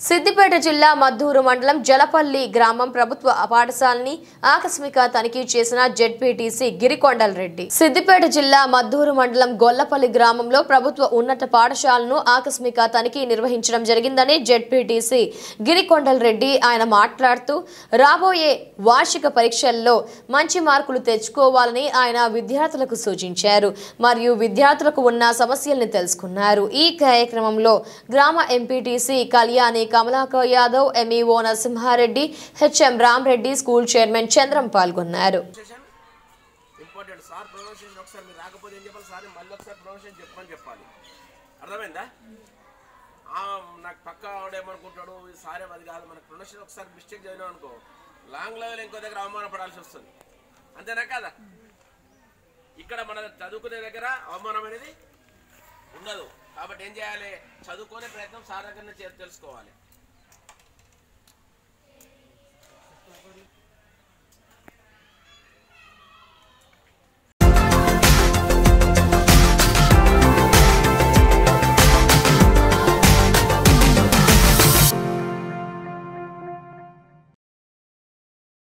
సిద్దిపేట జిల్లా మద్దూరు మండలం జలపల్లి గ్రామం ప్రభుత్వ పాఠశాలని ఆకస్మిక తనిఖీ చేసిన జెడ్పీటీసీ గిరికొండల్ రెడ్డి. సిద్దిపేట జిల్లా మద్దూరు మండలం గొల్లపల్లి గ్రామంలో ప్రభుత్వ ఉన్నత పాఠశాలను ఆకస్మిక తనిఖీ నిర్వహించడం జరిగిందని జెడ్పీటీసీ గిరికొండల్ రెడ్డి ఆయన మాట్లాడుతూ రాబోయే వార్షిక పరీక్షల్లో మంచి మార్కులు తెచ్చుకోవాలని ఆయన విద్యార్థులకు సూచించారు. మరియు విద్యార్థులకు ఉన్న సమస్యల్ని తెలుసుకున్నారు. ఈ కార్యక్రమంలో గ్రామ MPTC Kalyani Kamalakar Yadav MEO Narasimhareddy HM Ramareddy school chairman Chandram పాల్గొన్నారు. ఇంపార్టెంట్ సార్ ఒకసారి రాకపోతే మళ్ళీ ఒకసారి చెప్పాలి. అర్థమైందా? నాకు పక్క ఆవిడేమనుకుంటాడు ఇది సారే అది కాదు. మనకు ప్రొనౌన్సియేషన్ ఒకసారి మిస్టేక్ చదివినాం అనుకో లాంగ్ లెవెల్ ఇంకో దగ్గర అవమానపడాల్సి వస్తుంది. అంతేనా కదా? ఇక్కడ మన చదువుకునే దగ్గర అవమానం అనేది ఉండదు. కాబట్టి ఏం చేయాలి? చదువుకునే ప్రయత్నం సార్ దగ్గర నుంచి తెలుసుకోవాలి.